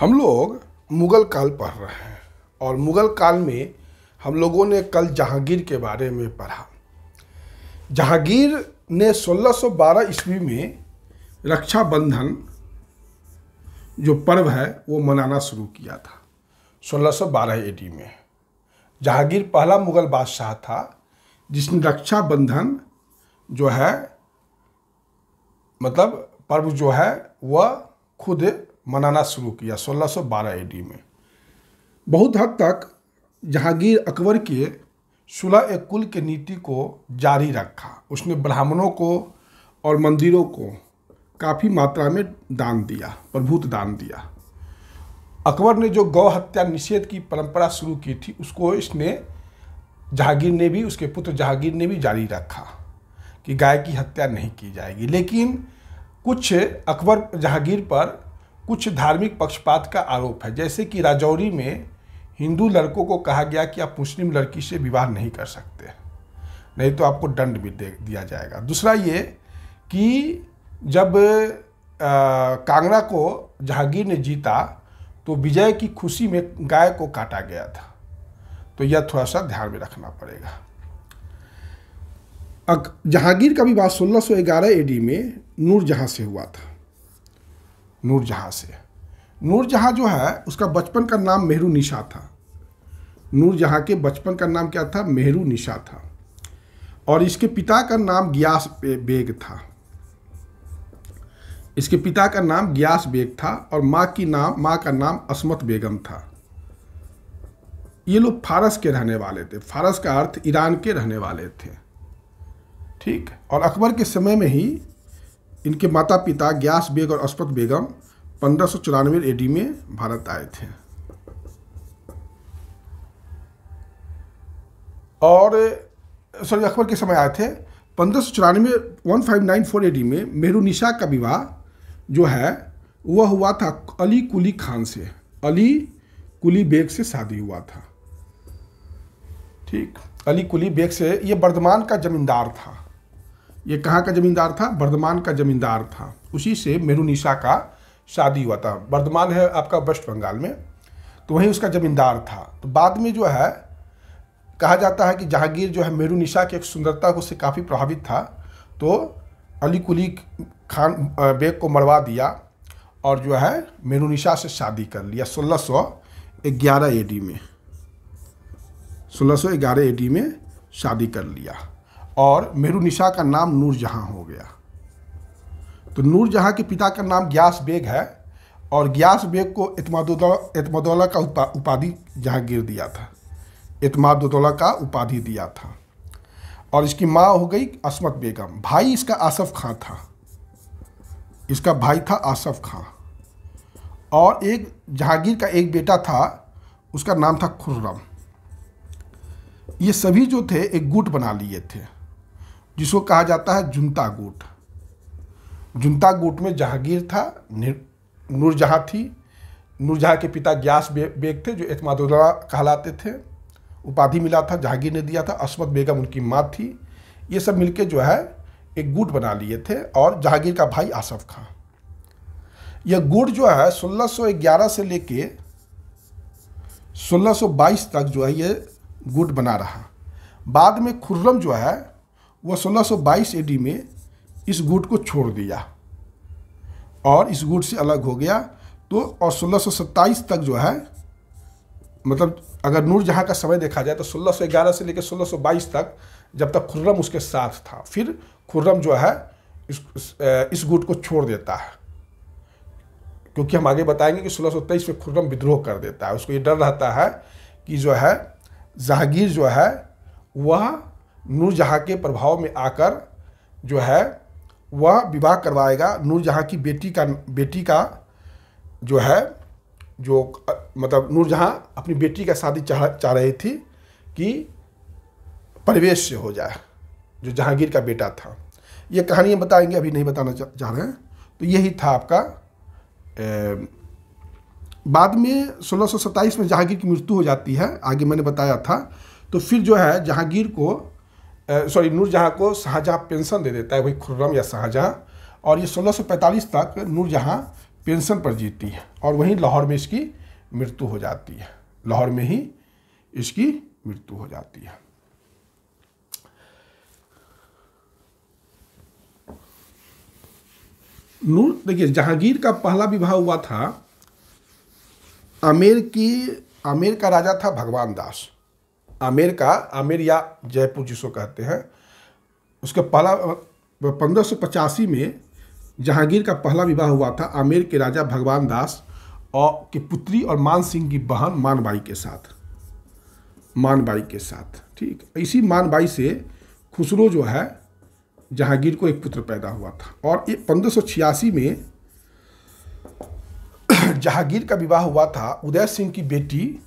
हम लोग मुग़ल काल पढ़ रहे हैं और मुग़ल काल में हम लोगों ने कल जहांगीर के बारे में पढ़ा। जहांगीर ने 1612 ईस्वी में रक्षाबंधन जो पर्व है, वो मनाना शुरू किया था 1612 एडी में। जहांगीर पहला मुग़ल बादशाह था, जिसने रक्षाबंधन जो है मतलब पर्व जो है, वह खुद मनाना शुरू किया 1612 एडी में। बहुत हद तक जहांगीर अकबर के सुलह एक कुल के नीति को जारी रखा। उसने ब्राह्मणों को और मंदिरों को काफ़ी मात्रा में दान दिया, प्रभुत दान दिया। अकबर ने जो गौ हत्या निषेध की परंपरा शुरू की थी, उसको इसने जहांगीर ने भी, उसके पुत्र जहांगीर ने भी जारी रखा कि गाय की हत्या नहीं की जाएगी। लेकिन कुछ अकबर जहांगीर पर कुछ धार्मिक पक्षपात का आरोप है। जैसे कि राजौरी में हिंदू लड़कों को कहा गया कि आप मुस्लिम लड़की से विवाह नहीं कर सकते। नहीं तो आपको दंड भी दे, दिया जाएगा। दूसरा ये कि जब कांगड़ा को जहांगीर ने जीता तो विजय की खुशी में गाय को काटा गया था। तो यह थोड़ा सा ध्यान में रखना पड़ेगा। जहांगीर का विवाह 1611 एडी में नूरजहां से हुआ था। नूरजहां से। नूरजहाँ जो है, उसका बचपन का नाम मेहरू निशा था। नूरजहाँ के बचपन का नाम क्या था? मेहरू निशा था। और इसके पिता का नाम ग्यास बेग था। इसके पिता का नाम गियास बेग था और माँ की नाम, माँ का नाम असमत बेगम था। ये लोग फारस के रहने वाले थे। फारस का अर्थ ईरान के रहने वाले थे। ठीक? और अकबर के समय में ही इनके माता पिता ग्यास बेग और अस्पत बेगम पंद्रह सौ चौरानवे एडी में भारत आए थे। और, सॉरी अकबर के समय आए थे। पंद्रह सौ चौरानवे one five nine four AD में मेहरुनिशा का विवाह जो है, वह हुआ था अली कुली खान से। अली कुली बेग से शादी हुआ था। ठीक, अली कुली बेग से ये बर्धमान का जमींदार था। ये कहाँ का जमींदार था? बर्धमान का जमींदार था। उसी से मेरुनिशा का शादी हुआ था। बर्धमान है आपका वेस्ट बंगाल में तो वहीं उसका जमींदार था। तो बाद में जो है, कहा जाता है कि जहांगीर जो है मेरुनिशा की एक सुंदरता को से काफ़ी प्रभावित था। तो अली कुली खान बेग को मरवा दिया और जो है मेरुनिशा से शादी कर लिया सोलह सौ ग्यारह ए में। सोलह सौ ग्यारह ए में शादी कर लिया। और मेरुनिशा का नाम नूरजहाँ हो गया। तो नूरजहाँ के पिता का नाम ग्यास बेग है और ग्यास बेग को एतमादौला का उपाधि जहांगीर दिया था। एतमादौला का उपाधि दिया था। और इसकी माँ हो गई असमत बेगम। भाई इसका आसफ खां था। इसका भाई था आसफ खां। और एक जहांगीर का एक बेटा था, उसका नाम था खुर्रम। ये सभी जो थे एक गुट बना लिए थे। जिसको कहा जाता है जुनता गुट। जुनता गुट में जहांगीर था नूरजहाँ थी। नूरजहाँ के पिता ग्यास बे, बेग थे जो एतमादुल्ला कहलाते थे। उपाधि मिला था जहांगीर ने दिया था असमत बेगम उनकी माँ थी। ये सब मिलके जो है एक गुट बना लिए थे और जहांगीर का भाई आसफ खां। यह गुट जो है 1611 से लेके 1622 तक जो है ये गुट बना रहा। बाद में खुर्रम जो है वह 1622 एडी में इस गुट को छोड़ दिया। और इस गुट से अलग हो गया। तो और 1627 तक जो है मतलब अगर नूरजहाँ का समय देखा जाए तो 1611 से लेकर 1622 तक जब तक खुर्रम उसके साथ था, फिर खुर्रम जो है इस इस गुट को छोड़ देता है। क्योंकि हम आगे बताएँगे कि 1623 में खुर्रम विद्रोह कर देता है। उसको ये डर रहता है कि जो है जहांगीर जो है, वह नूरजहाँ के प्रभाव में आकर जो है वह विवाह करवाएगा। नूरजहाँ की बेटी का बेटी का जो है जो मतलब नूरजहाँ अपनी बेटी का शादी चाह चाह रही थी कि परिवेश से हो जाए जो जहांगीर का बेटा था। ये कहानी बताएँगे अभी नहीं बताना चाह रहे हैं। तो यही था आपका। ए, बाद में 1627 में जहांगीर की मृत्यु हो जाती है आगे मैंने बताया था। तो फिर जो है जहांगीर को सॉरी नूरजहाँ को शाहजहाँ पेंशन दे देता है, वही खुर्रम या शाहजहाँ। और ये 1645 तक नूरजहाँ पेंशन पर जीती है और वहीं लाहौर में इसकी मृत्यु हो जाती है। लाहौर में ही इसकी मृत्यु हो जाती है। नूर, देखिए, जहांगीर का पहला विवाह हुआ था, आमेर की, आमेर का राजा था भगवान दास। आमेर का आमेर या जयपुर जिसको कहते हैं, उसका पहला, पंद्रह में जहांगीर का पहला विवाह हुआ था आमेर के राजा भगवान दास और की पुत्री और मान सिंह की बहन मानबाई के साथ। मानबाई के साथ, ठीक। इसी मानबाई से खुसरो जो है, जहांगीर को एक पुत्र पैदा हुआ था। और ये पंद्रह में जहांगीर का विवाह हुआ था, उदय सिंह की बेटी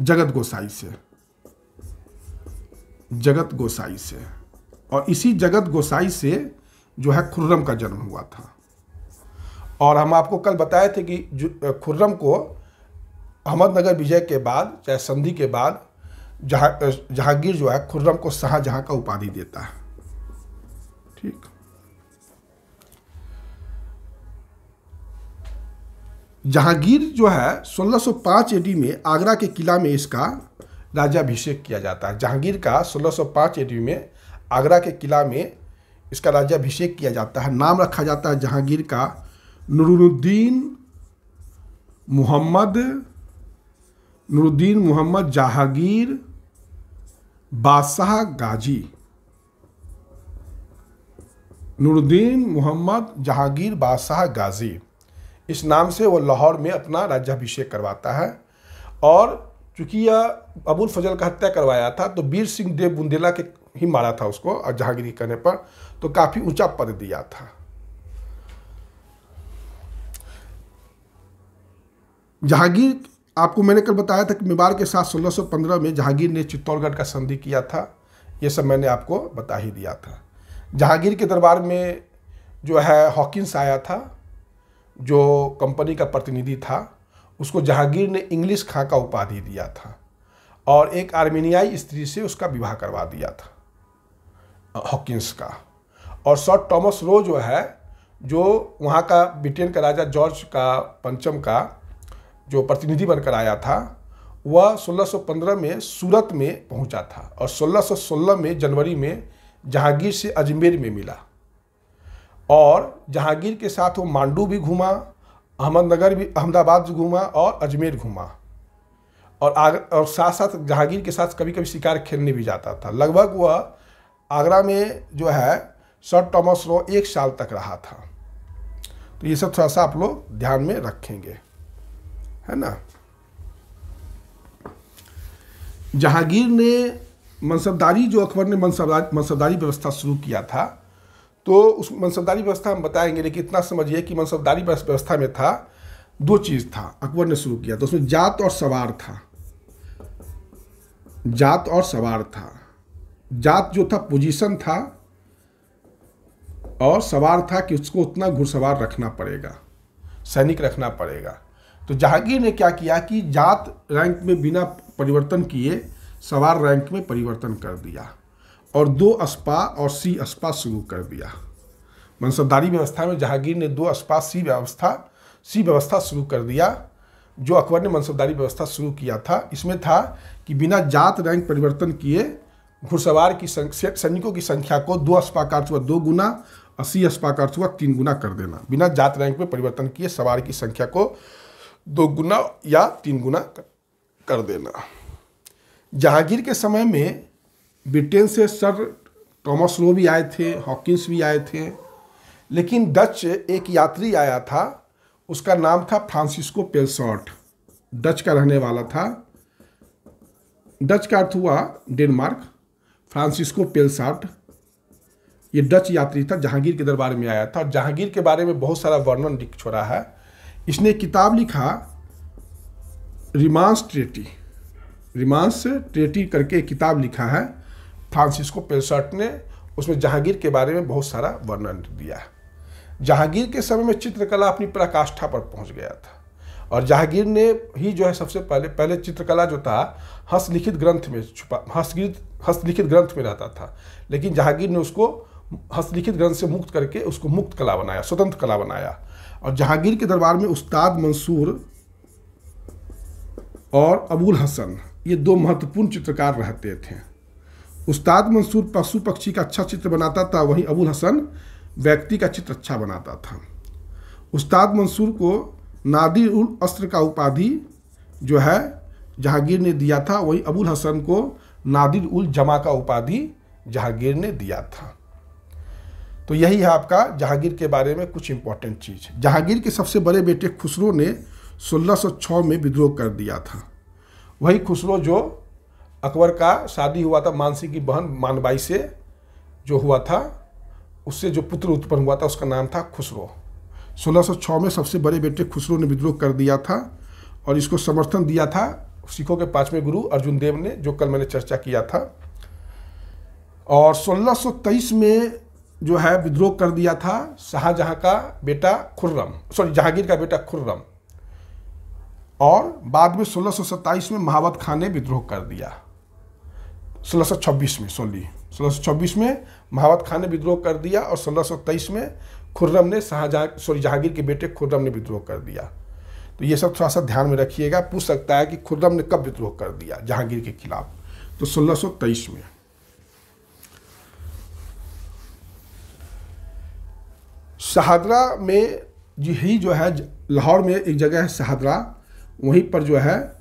जगत गोसाई से। जगत गोसाई से। और इसी जगत गोसाई से जो है खुर्रम का जन्म हुआ था। और हम आपको कल बताए थे कि खुर्रम को अहमदनगर विजय के बाद, चाहे संधि के बाद, जहाँ जहांगीर जो है खुर्रम को शाहजहां का उपाधि देता है। ठीक। जहांगीर जो है 1605 एडी में आगरा के किला में इसका राज्याभिषेक किया जाता है। जहांगीर का 1605 एडी में आगरा के किला में इसका राज्याभिषेक किया जाता है। नाम रखा जाता है जहांगीर का नूरुद्दीन मोहम्मद नूरुद्दीन मोहम्मद जहांगीर बादशाह गाजी, नूरुद्दीन मोहम्मद जहांगीर बादशाह गाजी। इस नाम से वो लाहौर में अपना राज्याभिषेक करवाता है। और चूँकि यह अबुल फजल का हत्या करवाया था तो वीर सिंह देव बुंदेला के ही मारा था उसको, और जहांगीरी करने पर तो काफ़ी ऊँचा पद दिया था। जहांगीर, आपको मैंने कल बताया था कि मेवाड़ के साथ 1615 में जहांगीर ने चित्तौड़गढ़ का संधि किया था। ये सब मैंने आपको बता ही दिया था। जहांगीर के दरबार में जो है, हॉकिंस आया था। जो कंपनी का प्रतिनिधि था, उसको जहांगीर ने इंग्लिश खां का उपाधि दिया था और एक आर्मेनियाई स्त्री से उसका विवाह करवा दिया था, हॉकिंस का। और सर टॉमस रो जो है, जो वहाँ का ब्रिटेन का राजा जॉर्ज का, पंचम का जो प्रतिनिधि बनकर आया था, वह 1615 में सूरत में पहुँचा था और 1616 में जनवरी में जहांगीर से अजमेर में मिला। और जहांगीर के साथ वो मांडू भी घूमा, अहमदनगर भी, अहमदाबाद भी घूमा और अजमेर घूमा। और आग, और साथ साथ जहांगीर के साथ कभी कभी शिकार खेलने भी जाता था। लगभग वह आगरा में जो है, सर टॉमस रो एक साल तक रहा था। तो ये सब थोड़ा सा आप लोग ध्यान में रखेंगे। है ना? जहांगीर ने मनसबदारी, जो अकबर ने मनसबदारी व्यवस्था शुरू किया था तो उस मनसबदारी व्यवस्था हम बताएँगे, लेकिन इतना समझिए कि मनसबदारी व्यवस्था में था, दो चीज़ था, अकबर ने शुरू किया तो उसमें जात और सवार था। जात और सवार था। जात जो था, पोजीशन था, और सवार था कि उसको उतना घुड़सवार रखना पड़ेगा, सैनिक रखना पड़ेगा। तो जहांगीर ने क्या किया कि जात रैंक में बिना परिवर्तन किए, सवार रैंक में परिवर्तन कर दिया। और दो अस्पा और सी अस्पा शुरू कर दिया। मनसबदारी व्यवस्था में जहांगीर ने दो अस्पा, सी व्यवस्था सी व्यवस्था शुरू कर दिया, जो अकबर ने मनसबदारी व्यवस्था शुरू किया था। इसमें था कि बिना जात, रैंक, परिवर्तन किए घुड़सवार की सैनिकों की संख्या को दो अस्पा का हुआ दो गुना अस्सी अस्पा का हुआ तीन गुना कर देना। बिना जात, रैंक में परिवर्तन किए सवार की संख्या को दो गुना या तीन गुना कर देना। जहांगीर के समय में ब्रिटेन से सर टॉमस रो भी आए थे, हॉकिंस भी आए थे। लेकिन डच एक यात्री आया था, उसका नाम था फ्रांसिस्को पेलसॉट डच का रहने वाला था। डच का अर्थ हुआ डेनमार्क, फ्रांसिस्को पेलसाट ये डच यात्री था, जहांगीर के दरबार में आया था। और जहांगीर के बारे में बहुत सारा वर्णन लिख छोड़ा है। इसने किताब लिखा, रिमांस ट्रेटी। रिमांस ट्रेटी करके किताब लिखा है। फ्रांसिस्को पेलसर्ट ने उसमें जहांगीर के बारे में बहुत सारा वर्णन दिया है। जहांगीर के समय में चित्रकला अपनी पराकाष्ठा पर पहुँच गया था। और जहांगीर ने ही जो है सबसे पहले पहले चित्रकला जो था, हस्तलिखित ग्रंथ में छुपा हस्तलिखित हस्तलिखित ग्रंथ में रहता था। लेकिन जहांगीर ने उसको हस्तलिखित ग्रंथ से मुक्त करके उसको मुक्त कला बनाया, स्वतंत्र कला बनाया। और जहांगीर के दरबार में उस्ताद मंसूर और अबुल हसन, ये दो महत्वपूर्ण चित्रकार रहते थे। उस्ताद मंसूर पशु पक्षी का अच्छा चित्र बनाता था, वहीं अबुल हसन व्यक्ति का चित्र अच्छा बनाता था। उस्ताद मंसूर को नादिर उल अस्त्र का उपाधि जो है, जहांगीर ने दिया था, वहीं अबुल हसन को नादिर उल जमा का उपाधि जहांगीर ने दिया था। तो यही है आपका जहांगीर के बारे में कुछ इंपॉर्टेंट चीज़। जहांगीर के सबसे बड़े बेटे खुसरो ने 1606 में विद्रोह कर दिया था। वही खुसरो जो अकबर का शादी हुआ था मानसी की बहन मानबाई से, जो हुआ था, उससे जो पुत्र उत्पन्न हुआ था, उसका नाम था खुसरो। 1606 में सबसे बड़े बेटे खुसरो ने विद्रोह कर दिया था और इसको समर्थन दिया था सिखों के पाँचवें गुरु अर्जुन देव ने, जो कल मैंने चर्चा किया था। और 1623 में जो है, विद्रोह कर दिया था शाहजहां का बेटा खुर्रम, सॉरी, जहांगीर का बेटा खुर्रम। और बाद में 1627 में महावत खान ने विद्रोह कर दिया। 1626 में सॉरी 1626 में महावत खान ने विद्रोह कर दिया और 1623 में खुर्रम ने शाहजहां सॉरी जहांगीर के बेटे खुर्रम ने विद्रोह कर दिया। तो ये सब थोड़ा सा ध्यान में रखिएगा। पूछ सकता है कि खुर्रम ने कब विद्रोह कर दिया जहांगीर के खिलाफ? तो 1623 में। शहादरा में ही जो है, लाहौर में एक जगह है शहादरा, वहीं पर जो है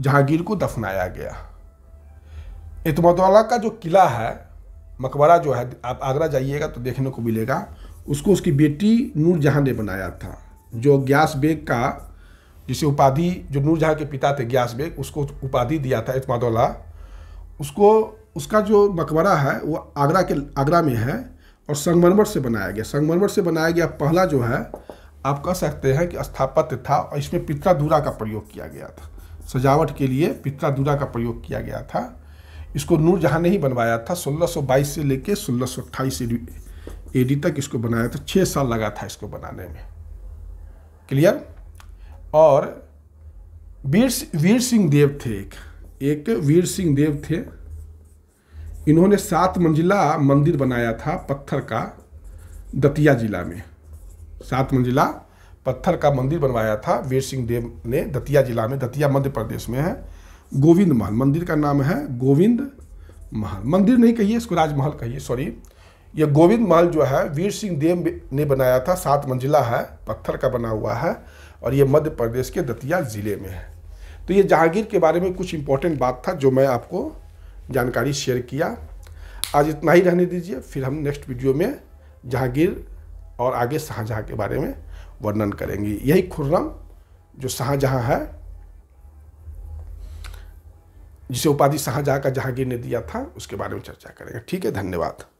जहांगीर को दफनाया गया। इतमतवाला का जो किला है, मकबरा जो है, आप आगरा जाइएगा तो देखने को मिलेगा। उसको उसकी बेटी नूरजहाँ ने बनाया था। जो ग्यास बेग का, जिसे उपाधि, जो नूरजहाँ के पिता थे ग्यास बेग, उसको उपाधि दिया था इतमादौला उसको, उसका जो मकबरा है, वो आगरा के, आगरा में है और संगमरमर से बनाया गया। संगमरमर से बनाया गया पहला जो है, आप कह सकते हैं कि स्थापत्य था और इसमें पित्रा दूरा का प्रयोग किया गया था। सजावट के लिए पित्रा दूरा का प्रयोग किया गया था। इसको नूरजहां ने ही बनवाया था 1622 से लेके 1628 एडी तक इसको बनाया था। छः साल लगा था इसको बनाने में। क्लियर? और वीर वीर सिंह देव थे एक। एक वीर सिंह देव थे। इन्होंने सात मंजिला मंदिर बनाया था पत्थर का दतिया जिला में। सात मंजिला पत्थर का मंदिर बनवाया था। वीर सिंह देव ने दतिया जिला में, दतिया मध्य प्रदेश में है। गोविंद महल, मंदिर का नाम है गोविंद महल। मंदिर नहीं कहिए, इसको राजमहल कहिए सॉरी यह गोविंद महल जो है, वीर सिंह देव ने बनाया था, सात मंजिला है, पत्थर का बना हुआ है, और ये मध्य प्रदेश के दतिया ज़िले में है। तो ये जहांगीर के बारे में कुछ इम्पोर्टेंट बात था, जो मैं आपको जानकारी शेयर किया। आज इतना ही रहने दीजिए, फिर हम नेक्स्ट वीडियो में जहांगीर और आगे शाहजहाँ के बारे में वर्णन करेंगे। यही खुर्रम, जो शाहजहाँ है जिसे उपाधि शाहजहाँ का जहांगीर ने दिया था, उसके बारे में चर्चा करेंगे। ठीक है, धन्यवाद।